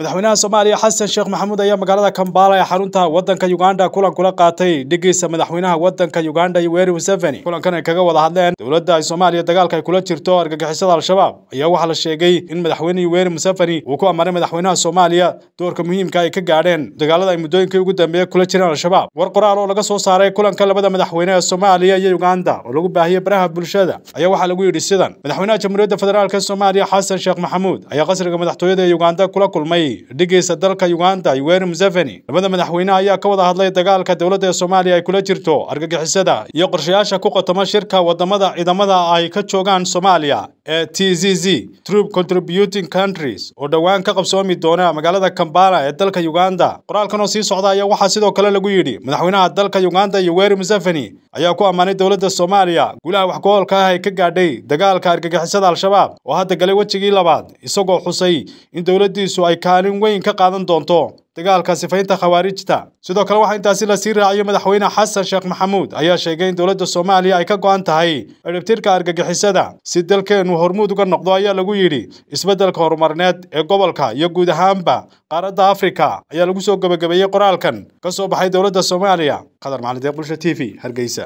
madaxweynaha soomaaliya xasan sheekh maxamuud ayaa magaalada kambala ee xarunta waddanka uganda kulan kula qaatay dhigiisa madaxweynaha waddanka uganda yoweri museveni kulankan ay kaga wada hadleen dowladda ay soomaaliya dagaalka ay kula jirto argagixisada al-shabaab ayaa waxaa la sheegay in madaxweyne yoweri museveni uu ku amaray madaxweynaha soomaaliya doorka muhiimka ay ka gaadheen dagaalada ay muddooyinkii ugu dambeeyey kula jireen al-shabaab war qoraal oo laga soo saaray kulanka labada madaxweyne ee soomaaliya iyo uganda oo lagu baahiyey baraha bulshada ayaa waxaa lagu yidhi sidan madaxweynaha jamhuuriyadda federaalk soomaaliya xasan sheekh maxamuud ayaa qasriga madaxtooyada ee uganda kula kulmay dhigiisa dalka uganda yoweri museveni. Labada madaxweyne ayaa ka wada hadlay dagaalka dowladda ee soomaaliya ay kula jirto argagixisada iyo qorshayaasha ku qotoma shirka waddamada ciidamada ay ka joogaan soomaaliya ee t z z troop contributing countries oo dhowaan ka qabsoomi doona magaalada kambala ee dalka uganda. Qoraalkan oo sii socda ayaa waxaa sidoo kale lagu yidhi madaxweynaha dalka uganda yoweri museveni ayaa ku ammaanay dowladda soomaaliya guulaha waxgoolka ah ay ka gaadhay dagaalka argagixisada al-shabaab oo hadda galay wejigii labaad isagoo xusay in dowladdiisu ay kaalin weyn ka qaadan doonto dagaalka sifaynta khawaarijta sidoo kale waxaa intaasi lasii raaciyay madaxweyne xasan sheekh maxamuud ayaa sheegay in dowladda soomaaliya ay ka go'an tahay edhibtirka argagixisada si dalkeennu hormuud uga noqdo ayaa lagu yidhi isbeddelka horumarneed ee gobolka iyo guud ahaanba qaaradda afrika ayaa lagu soo gebagabeeyey qoraalkan ka soo baxay dowladda soomaaliya qadar macalin bulsha t v hargeysa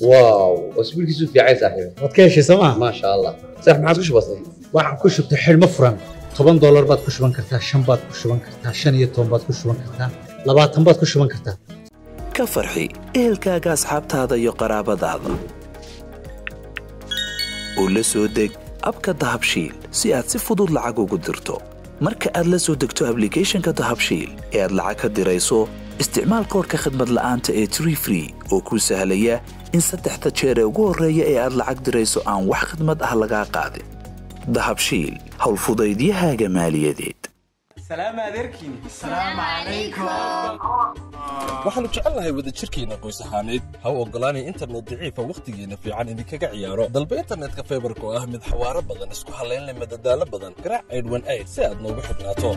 واو اسبوع كيسو في عايز صاحبي waad ka heshay sooma ما شاء الله صح ما عادش بسيط waxaan ku shubtay xidhmo furan toban doolar baad ku shuban kartaa shan baad ku shuban kartaa shan iyo toban baad ku shuban kartaa labaatan baad ku shuban kartaa. Ka farxi ehelkaaga asxaabtaada iyo qaraabadaada. U la soo deg abka dahabshiil si aad si fudud lacag ugu dirto. Marka aad la soo degto ablicathonka dahabshiil ee aad lacag ka dirayso isticmaal koorka khadmad la'aanta ee tree oo kuu sahlaya in saddexda jeer ee ugu horreeya ee aad lacag dirayso aan wax khidmad ah lagaa qaadin dahabshiil howlfudaydiyahaaga maaliyadeed waxaannu jecelnahay wadajirkeenna qoys ahaaneed ha u oggolaanay internet daciifa wakhtigeenna fiican idinkaga ciyaaro dalba internetka faybarka oo ah mid xawaaro badan isku hallayn leh madadaalo badan garaac aydhwan ayd si aad noogu xidhnaato